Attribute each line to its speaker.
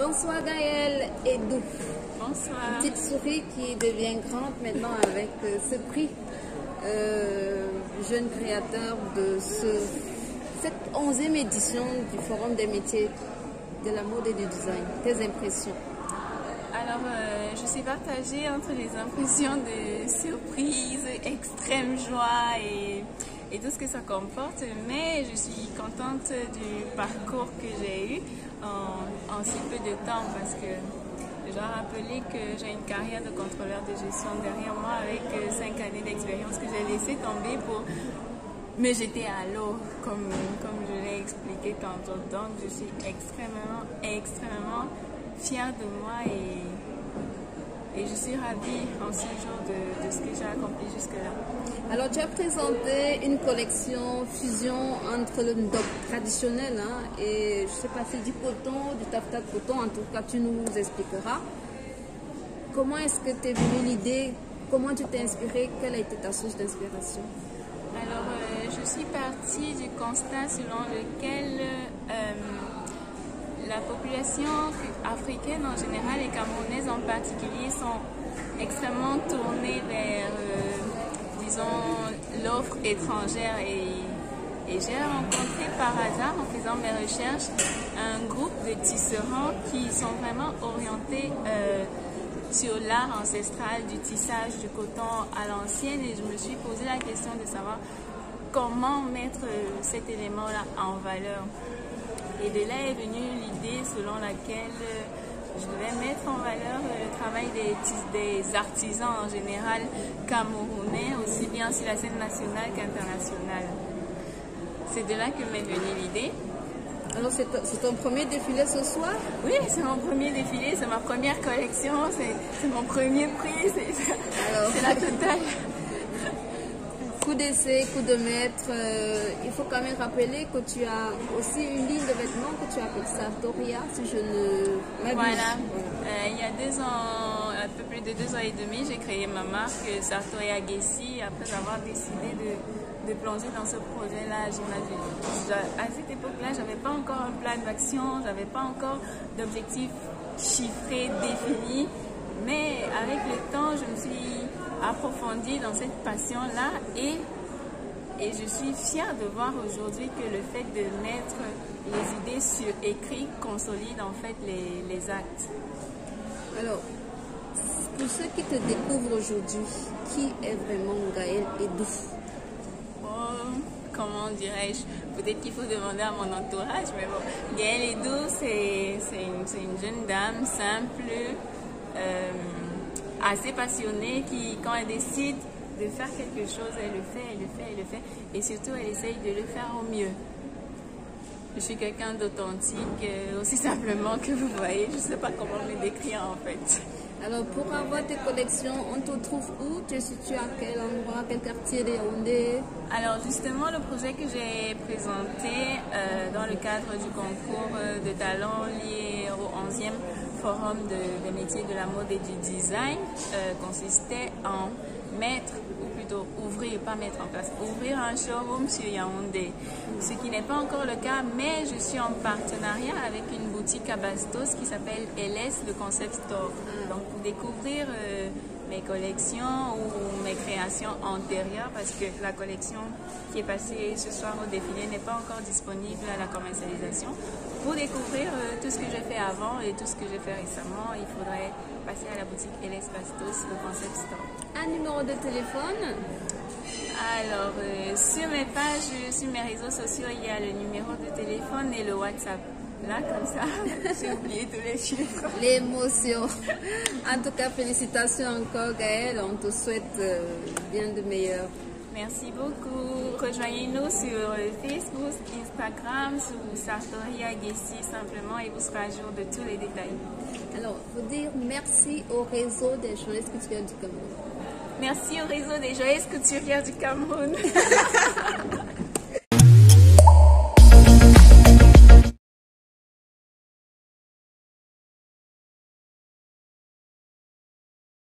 Speaker 1: Bonsoir Gaëlle et Dou.
Speaker 2: Bonsoir.
Speaker 1: Petite souris qui devient grande maintenant avec euh, ce prix. Euh, jeune créateur de ce, cette onzième édition du Forum des métiers de la mode et du design. Tes impressions?
Speaker 2: Alors, euh, je suis partagée entre les impressions de surprise, extrême joie et, et, tout ce que ça comporte, mais je suis contente du parcours que j'ai eu en, si peu de temps parce que je dois rappeler que j'ai une carrière de contrôleur de gestion derrière moi avec cinq années d'expérience que j'ai laissé tomber pour mais j'étais à l'eau, comme, comme je l'ai expliqué tantôt. Donc, je suis extrêmement, extrêmement fière de moi et, et je suis ravie en ce jour de, de ce que j'ai accompli jusque-là.
Speaker 1: Alors, tu as présenté une collection fusion entre le doc traditionnel hein, et je ne sais pas si du coton, du taffetas de coton, en tout cas, tu nous expliqueras. Comment est-ce que t'es venue l'idée? Comment tu t'es inspiré Quelle a été ta source d'inspiration?
Speaker 2: Alors, euh, je suis partie du constat selon lequel euh, la population africaine en général et camerounaise en particulier sont extrêmement tournées vers, euh, disons, l'offre étrangère et, j'ai rencontré par hasard en faisant mes recherches un groupe de tisserands qui sont vraiment orientés sur l'art ancestral du tissage du coton à l'ancienne et je me suis posé la question de savoir comment mettre cet élément-là en valeur. Et de là est venue l'idée selon laquelle je devais mettre en valeur le travail des, des artisans en général camerounais, aussi bien sur la scène nationale qu'internationale. C'est de là que m'est venue l'idée.
Speaker 1: Alors, c'est ton premier défilé ce soir?
Speaker 2: Oui, c'est mon premier défilé, c'est ma première collection, c'est mon premier prix, c'est la totale.
Speaker 1: Coup d'essai, coup de maître, euh, il faut quand même rappeler que tu as aussi une ligne de vêtements que tu appelles Sartoria, si je ne m'abuse.
Speaker 2: Voilà, euh, il y a deux ans, un peu plus de deux ans et demi, j'ai créé ma marque Sartoria Gessi après avoir décidé de de plonger dans ce projet-là. À cette époque-là, j'avais pas encore un plan d'action, j'avais pas encore d'objectifs chiffrés, définis. Mais avec le temps, je me suis approfondie dans cette passion-là et, et je suis fière de voir aujourd'hui que le fait de mettre les idées sur écrit consolide en fait les, les actes.
Speaker 1: Alors, pour ceux qui te découvrent aujourd'hui, qui est vraiment Gaël Edouf
Speaker 2: comment dirais-je, peut-être qu'il faut demander à mon entourage, mais bon, Gaëlle Edou, c'est une, une, jeune dame simple, assez passionnée, qui, quand elle décide de faire quelque chose, elle le fait, elle le fait, elle le fait, et surtout, elle essaye de le faire au mieux. Je suis quelqu'un d'authentique, euh, aussi simplement que vous voyez, je ne sais pas comment me décrire en fait.
Speaker 1: Alors, pour avoir tes collections, on te trouve où? Tu es situé à quel endroit, quel quartier de Yaoundé?
Speaker 2: Alors, justement, le projet que j'ai présenté euh, dans le cadre du concours de talents lié au 11e Forum de, des métiers de la mode et du design euh, consistait en mettre, ou plutôt ouvrir, pas mettre en place, ouvrir un showroom sur Yaoundé. Ce qui n'est pas encore le cas, mais je suis en partenariat avec une boutique à Bastos qui s'appelle LS, le Concept Store. Donc, pour découvrir euh, mes collections ou mes créations antérieures, parce que la collection qui est passée ce soir au défilé n'est pas encore disponible à la commercialisation. Pour découvrir euh, tout ce que j'ai fait avant et tout ce que j'ai fait récemment, il faudrait passer à la boutique LS Bastos, le Concept Store.
Speaker 1: Un numéro de téléphone?
Speaker 2: Alors, euh, sur mes pages, sur mes réseaux sociaux, il y a le numéro de téléphone et le WhatsApp. Là, comme ça, j'ai oublié tous les chiffres.
Speaker 1: L'émotion. En tout cas, félicitations encore, Gaëlle. On te souhaite euh, bien de meilleur.
Speaker 2: Merci beaucoup. Rejoignez-nous sur Facebook, Instagram, sur Sartoria Gessi simplement et vous serez à jour de tous les détails.
Speaker 1: Alors, vous dire merci au réseau des journalistes culturels du Cameroun.
Speaker 2: Merci au réseau des joyeuses couturières du Cameroun.